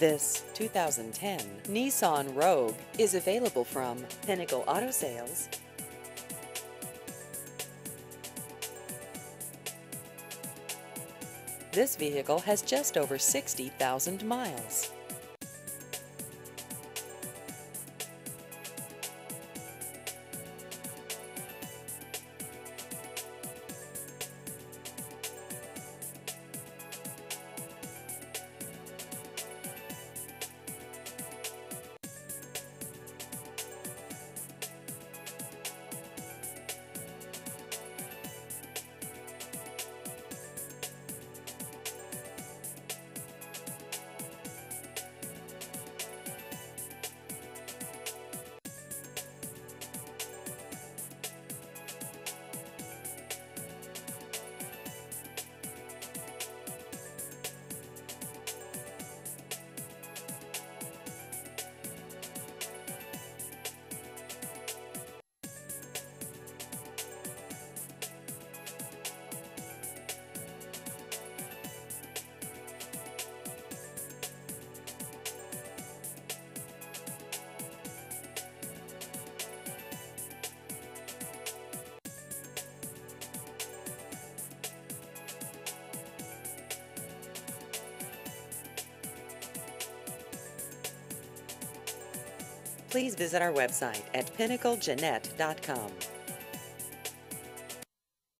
This 2010 Nissan Rogue is available from Pinnacle Auto Sales. This vehicle has just over 60,000 miles. Please visit our website at pinnaclejeannette.com.